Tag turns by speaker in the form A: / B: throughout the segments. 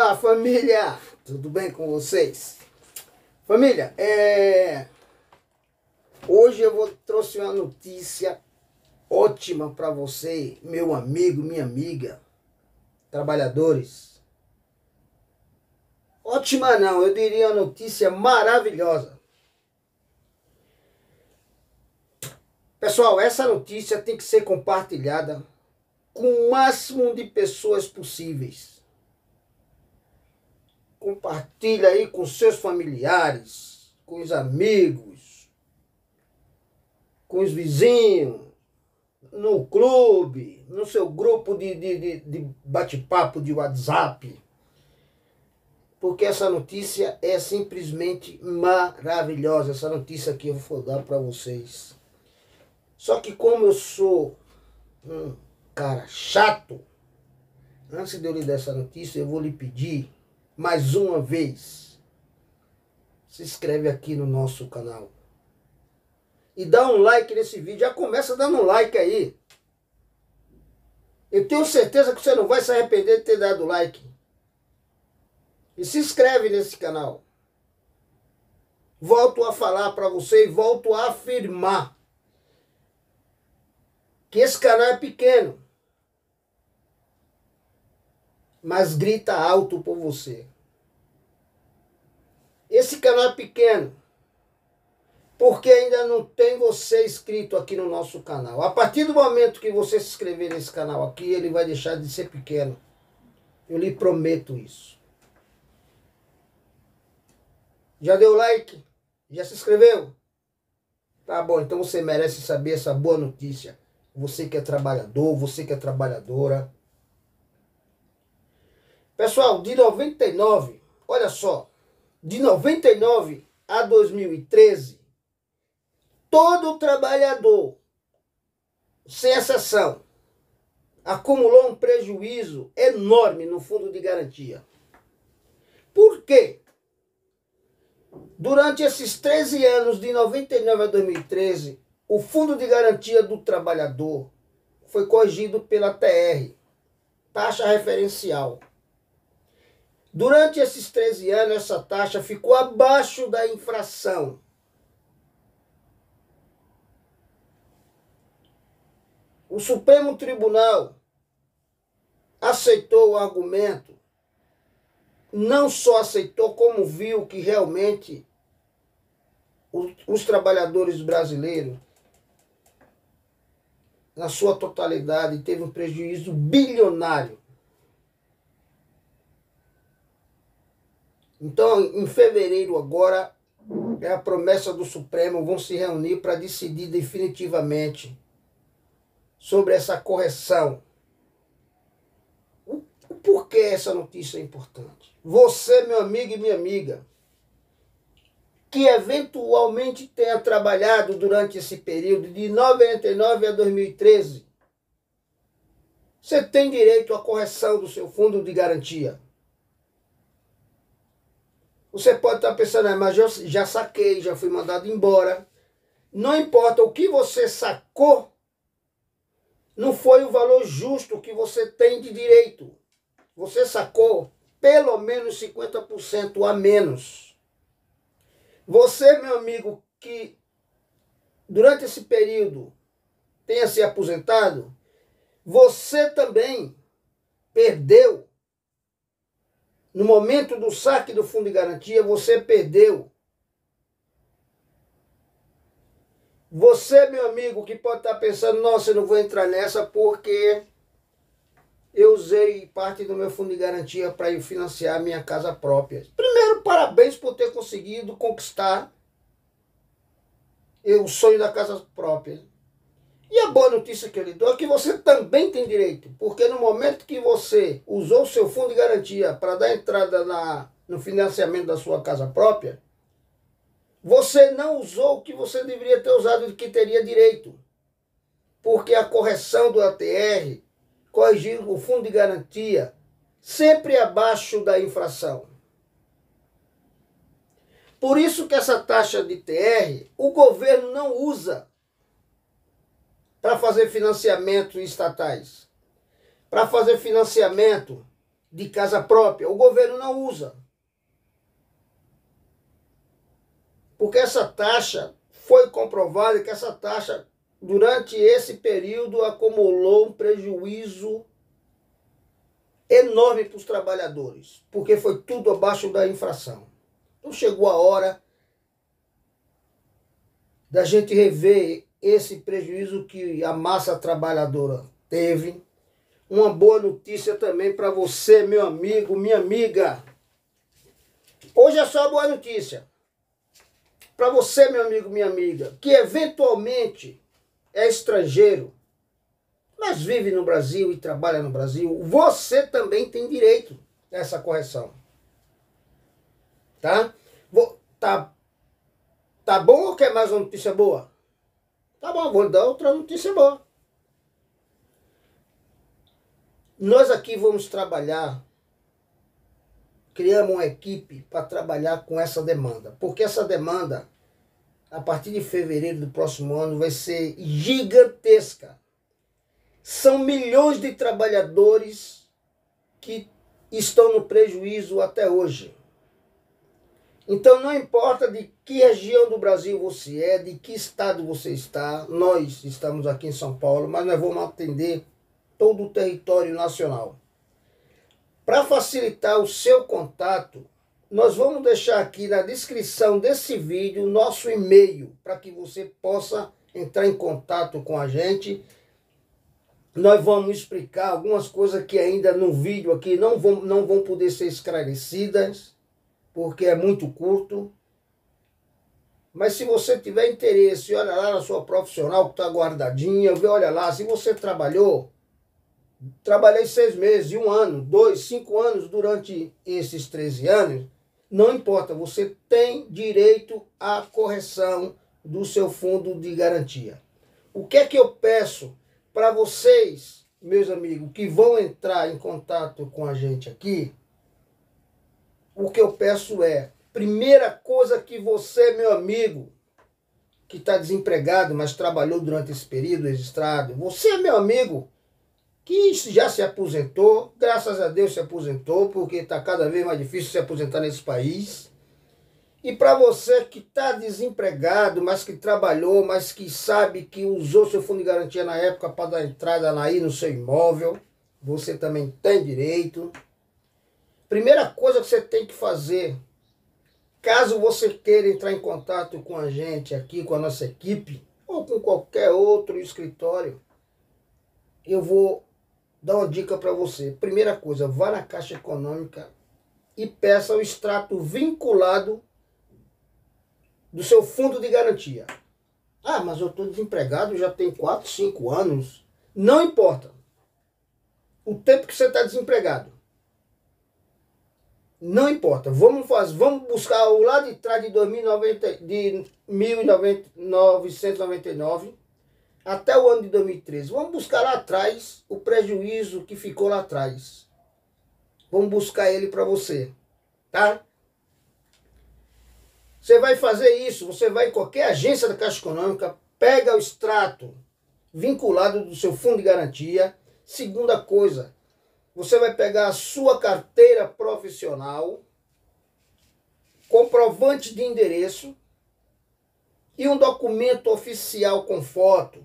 A: Olá, família! Tudo bem com vocês? Família, é... hoje eu vou trouxe uma notícia ótima para você, meu amigo, minha amiga, trabalhadores. Ótima não, eu diria uma notícia maravilhosa. Pessoal, essa notícia tem que ser compartilhada com o máximo de pessoas possíveis compartilha aí com seus familiares, com os amigos, com os vizinhos, no clube, no seu grupo de, de, de, de bate-papo de WhatsApp. Porque essa notícia é simplesmente maravilhosa. Essa notícia que eu vou dar para vocês. Só que como eu sou um cara chato, antes de eu lhe dar essa notícia, eu vou lhe pedir mais uma vez, se inscreve aqui no nosso canal. E dá um like nesse vídeo. Já começa dando um like aí. Eu tenho certeza que você não vai se arrepender de ter dado like. E se inscreve nesse canal. Volto a falar para você e volto a afirmar que esse canal é pequeno mas grita alto por você. Esse canal é pequeno, porque ainda não tem você inscrito aqui no nosso canal. A partir do momento que você se inscrever nesse canal aqui, ele vai deixar de ser pequeno. Eu lhe prometo isso. Já deu like? Já se inscreveu? Tá bom, então você merece saber essa boa notícia. Você que é trabalhador, você que é trabalhadora. Pessoal, de 99, olha só, de 99 a 2013, todo trabalhador, sem exceção, acumulou um prejuízo enorme no fundo de garantia. Por quê? Durante esses 13 anos, de 99 a 2013, o Fundo de Garantia do Trabalhador foi corrigido pela TR, taxa referencial. Durante esses 13 anos, essa taxa ficou abaixo da infração. O Supremo Tribunal aceitou o argumento, não só aceitou, como viu que realmente os, os trabalhadores brasileiros, na sua totalidade, teve um prejuízo bilionário Então, em fevereiro agora, é a promessa do Supremo, vão se reunir para decidir definitivamente sobre essa correção. O, porquê essa notícia é importante? Você, meu amigo e minha amiga, que eventualmente tenha trabalhado durante esse período de 99 a 2013, você tem direito à correção do seu fundo de garantia. Você pode estar pensando, ah, mas eu já saquei, já fui mandado embora. Não importa o que você sacou, não foi o valor justo que você tem de direito. Você sacou pelo menos 50% a menos. Você, meu amigo, que durante esse período tenha se aposentado, você também perdeu no momento do saque do fundo de garantia, você perdeu. Você, meu amigo, que pode estar pensando, nossa, eu não vou entrar nessa porque eu usei parte do meu fundo de garantia para financiar minha casa própria. Primeiro, parabéns por ter conseguido conquistar o sonho da casa própria. E a boa notícia que eu lhe dou é que você também tem direito, porque no momento que você usou o seu fundo de garantia para dar entrada na, no financiamento da sua casa própria, você não usou o que você deveria ter usado de que teria direito. Porque a correção do ATR corrigiu o fundo de garantia sempre abaixo da infração. Por isso que essa taxa de TR o governo não usa para fazer financiamento estatais, para fazer financiamento de casa própria. O governo não usa. Porque essa taxa foi comprovado que essa taxa, durante esse período, acumulou um prejuízo enorme para os trabalhadores, porque foi tudo abaixo da infração. Então chegou a hora da gente rever esse prejuízo que a massa trabalhadora teve. Uma boa notícia também para você, meu amigo, minha amiga. Hoje é só boa notícia. Para você, meu amigo, minha amiga, que eventualmente é estrangeiro, mas vive no Brasil e trabalha no Brasil, você também tem direito a essa correção. Tá? Tá, tá bom ou quer mais uma notícia boa? Tá bom, vou dar outra notícia boa. Nós aqui vamos trabalhar, criamos uma equipe para trabalhar com essa demanda, porque essa demanda, a partir de fevereiro do próximo ano, vai ser gigantesca. São milhões de trabalhadores que estão no prejuízo até hoje. Então não importa de que região do Brasil você é, de que estado você está, nós estamos aqui em São Paulo, mas nós vamos atender todo o território nacional. Para facilitar o seu contato, nós vamos deixar aqui na descrição desse vídeo nosso e-mail para que você possa entrar em contato com a gente. Nós vamos explicar algumas coisas que ainda no vídeo aqui não vão, não vão poder ser esclarecidas porque é muito curto. Mas se você tiver interesse, olha lá na sua profissional que está guardadinha, vê, olha lá, se você trabalhou, trabalhei seis meses, um ano, dois, cinco anos durante esses 13 anos, não importa, você tem direito à correção do seu fundo de garantia. O que é que eu peço para vocês, meus amigos, que vão entrar em contato com a gente aqui? O que eu peço é, primeira coisa que você, meu amigo, que está desempregado, mas trabalhou durante esse período registrado, você, meu amigo, que já se aposentou, graças a Deus se aposentou, porque está cada vez mais difícil se aposentar nesse país. E para você que está desempregado, mas que trabalhou, mas que sabe que usou seu fundo de garantia na época para dar entrada aí no seu imóvel, você também tem direito. Primeira coisa que você tem que fazer, caso você queira entrar em contato com a gente aqui, com a nossa equipe, ou com qualquer outro escritório, eu vou dar uma dica para você. Primeira coisa, vá na Caixa Econômica e peça o extrato vinculado do seu fundo de garantia. Ah, mas eu estou desempregado já tem 4, 5 anos. Não importa. O tempo que você está desempregado. Não importa. Vamos fazer, vamos buscar o lado de trás de 2090, de 1999 até o ano de 2013. Vamos buscar lá atrás o prejuízo que ficou lá atrás. Vamos buscar ele para você, tá? Você vai fazer isso, você vai em qualquer agência da Caixa Econômica, pega o extrato vinculado do seu fundo de garantia. Segunda coisa, você vai pegar a sua carteira profissional, comprovante de endereço e um documento oficial com foto.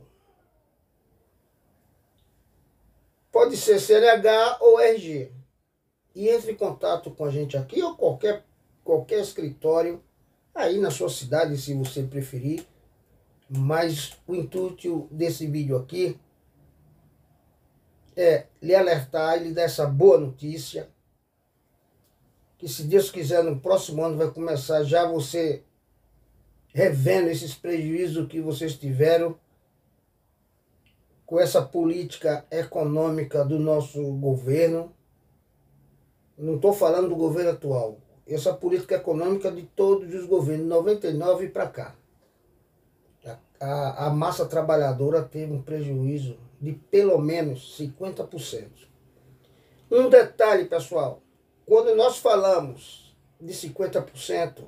A: Pode ser CNH ou RG. E entre em contato com a gente aqui ou qualquer, qualquer escritório aí na sua cidade, se você preferir. Mas o intuito desse vídeo aqui é lhe alertar e lhe dar essa boa notícia. Que se Deus quiser, no próximo ano vai começar já você revendo esses prejuízos que vocês tiveram com essa política econômica do nosso governo. Não estou falando do governo atual. Essa política econômica de todos os governos, 99 para cá. A, a, a massa trabalhadora teve um prejuízo de pelo menos 50%. Um detalhe, pessoal, quando nós falamos de 50%,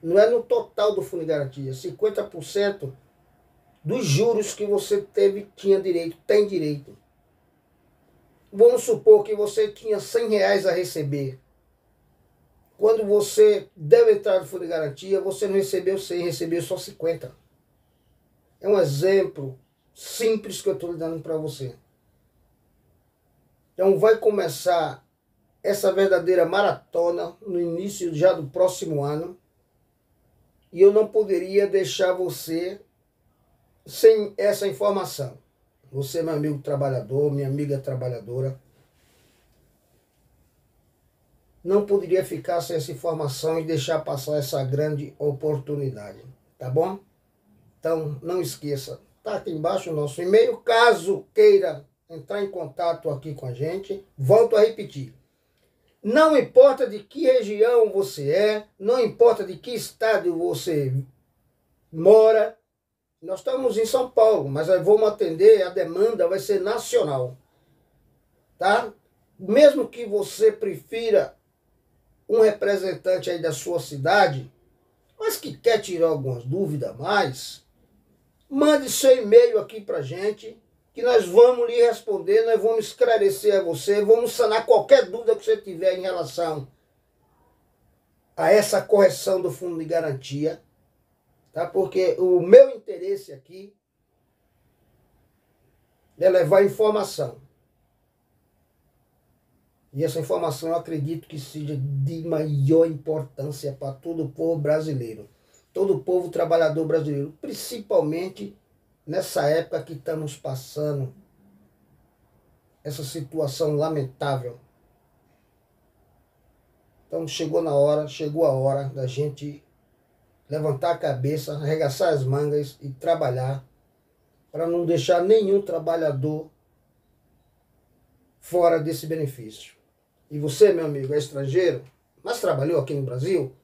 A: não é no total do fundo de garantia, 50% dos juros que você teve, tinha direito, tem direito. vamos supor que você tinha 100 reais a receber. Quando você deu entrada no fundo de garantia, você não recebeu 100, recebeu só 50. É um exemplo simples que eu estou dando para você. Então vai começar essa verdadeira maratona no início já do próximo ano. E eu não poderia deixar você sem essa informação. Você, meu amigo trabalhador, minha amiga trabalhadora, não poderia ficar sem essa informação e deixar passar essa grande oportunidade. Tá bom? Então, não esqueça, tá aqui embaixo o nosso e-mail. Caso queira entrar em contato aqui com a gente, volto a repetir. Não importa de que região você é, não importa de que estado você mora, nós estamos em São Paulo, mas vamos atender, a demanda vai ser nacional. Tá? Mesmo que você prefira um representante aí da sua cidade, mas que quer tirar algumas dúvidas mais, mande seu e-mail aqui para gente, que nós vamos lhe responder, nós vamos esclarecer a você, vamos sanar qualquer dúvida que você tiver em relação a essa correção do fundo de garantia tá? Porque o meu interesse aqui é levar informação. E essa informação eu acredito que seja de maior importância para todo o povo brasileiro, todo o povo trabalhador brasileiro, principalmente nessa época que estamos passando essa situação lamentável. Então chegou na hora, chegou a hora da gente levantar a cabeça, arregaçar as mangas e trabalhar para não deixar nenhum trabalhador fora desse benefício. E você, meu amigo, é estrangeiro, mas trabalhou aqui no Brasil,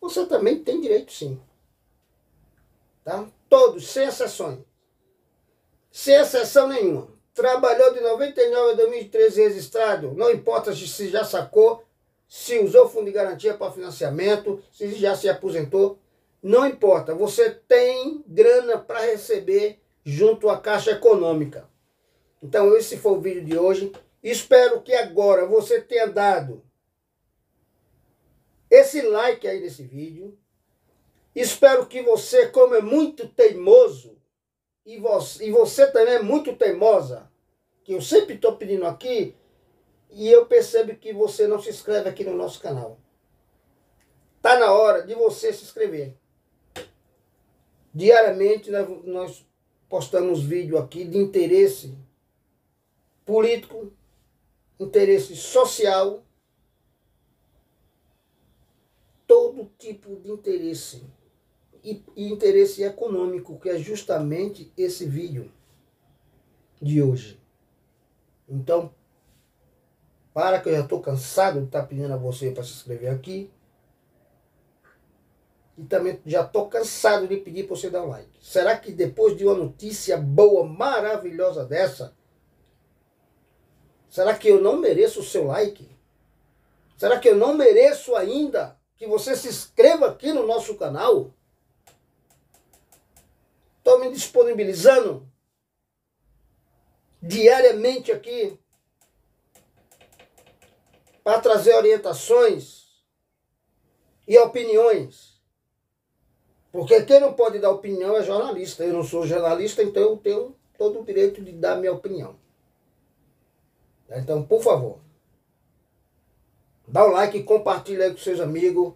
A: você também tem direito sim. Tá? Todos, sem exceções. Sem exceção nenhuma. Trabalhou de 99 a 2013 registrado, não importa se já sacou, se usou fundo de garantia para financiamento, se já se aposentou, não importa, você tem grana para receber junto à Caixa Econômica. Então, esse foi o vídeo de hoje. Espero que agora você tenha dado esse like aí nesse vídeo. Espero que você, como é muito teimoso, e você, e você também é muito teimosa, que eu sempre estou pedindo aqui, e eu percebo que você não se inscreve aqui no nosso canal. Tá na hora de você se inscrever. Diariamente nós postamos vídeo aqui de interesse político, interesse social, todo tipo de interesse. E, e interesse econômico, que é justamente esse vídeo de hoje. Então, para que eu já estou cansado de estar tá pedindo a você para se inscrever aqui. E também já estou cansado de pedir para você dar um like. Será que depois de uma notícia boa, maravilhosa dessa, será que eu não mereço o seu like? Será que eu não mereço ainda que você se inscreva aqui no nosso canal? Estou me disponibilizando diariamente aqui para trazer orientações e opiniões. Porque quem não pode dar opinião é jornalista. Eu não sou jornalista, então eu tenho todo o direito de dar minha opinião. Então, por favor, dá o um like e compartilha aí com seus amigos,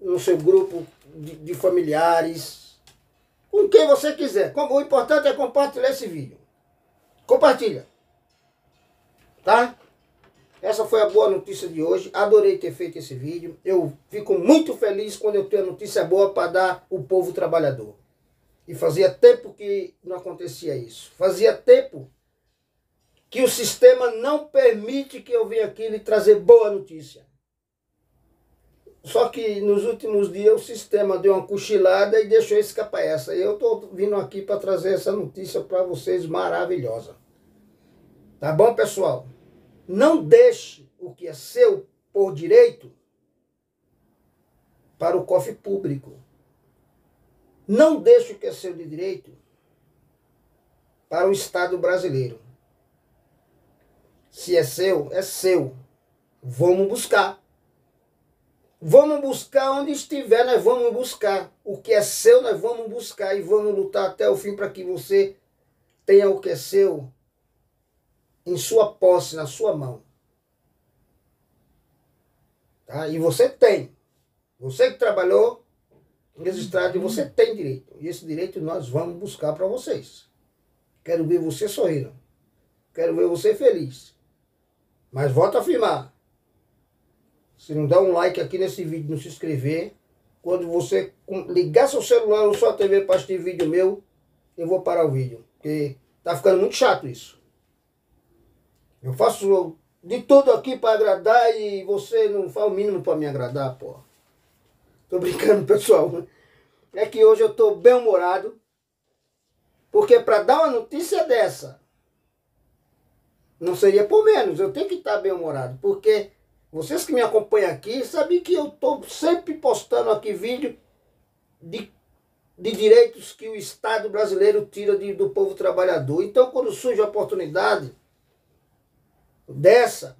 A: no seu grupo de, de familiares, com quem você quiser. O importante é compartilhar esse vídeo. Compartilha. Tá? Essa foi a boa notícia de hoje. Adorei ter feito esse vídeo. Eu fico muito feliz quando eu tenho notícia boa para dar o povo trabalhador. E fazia tempo que não acontecia isso. Fazia tempo que o sistema não permite que eu venha aqui lhe trazer boa notícia. Só que nos últimos dias o sistema deu uma cochilada e deixou escapar essa. E eu estou vindo aqui para trazer essa notícia para vocês maravilhosa. Tá bom, pessoal? Não deixe o que é seu por direito para o cofre público. Não deixe o que é seu de direito para o Estado brasileiro. Se é seu, é seu. Vamos buscar. Vamos buscar onde estiver, nós vamos buscar. O que é seu, nós vamos buscar e vamos lutar até o fim para que você tenha o que é seu em sua posse, na sua mão. Tá? E você tem. Você que trabalhou registrado, você tem direito. E esse direito nós vamos buscar para vocês. Quero ver você sorrindo. Quero ver você feliz. Mas volto a afirmar. Se não dá um like aqui nesse vídeo, não se inscrever, quando você ligar seu celular ou sua TV para assistir vídeo meu, eu vou parar o vídeo. Porque tá ficando muito chato isso. Eu faço de tudo aqui para agradar e você não faz o mínimo para me agradar, pô. Tô brincando, pessoal. É que hoje eu tô bem humorado. Porque para dar uma notícia dessa, não seria por menos. Eu tenho que estar bem humorado. Porque vocês que me acompanham aqui sabem que eu estou sempre postando aqui vídeo de, de direitos que o Estado brasileiro tira de, do povo trabalhador. Então, quando surge a oportunidade dessa,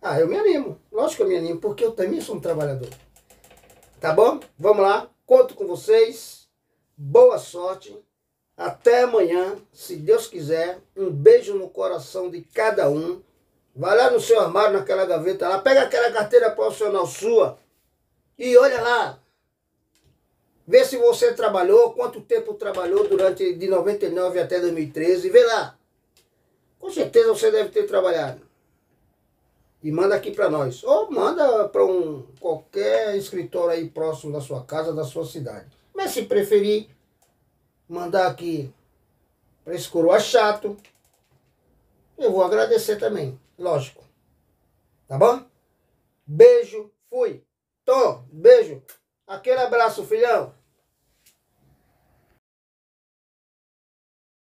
A: ah, eu me animo. Lógico que eu me animo, porque eu também sou um trabalhador. Tá bom? Vamos lá. Conto com vocês. Boa sorte. Até amanhã, se Deus quiser. Um beijo no coração de cada um. Vai lá no seu armário, naquela gaveta lá, pega aquela carteira profissional sua e olha lá. Vê se você trabalhou, quanto tempo trabalhou durante de 99 até 2013, vê lá. Com certeza você deve ter trabalhado. E manda aqui para nós. Ou manda para um qualquer escritório aí próximo da sua casa, da sua cidade. Mas se preferir, mandar aqui para esse coroa chato, eu vou agradecer também, lógico. Tá bom? Beijo, fui. Tô, beijo. Aquele abraço, filhão.